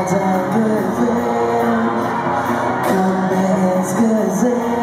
Come back, it's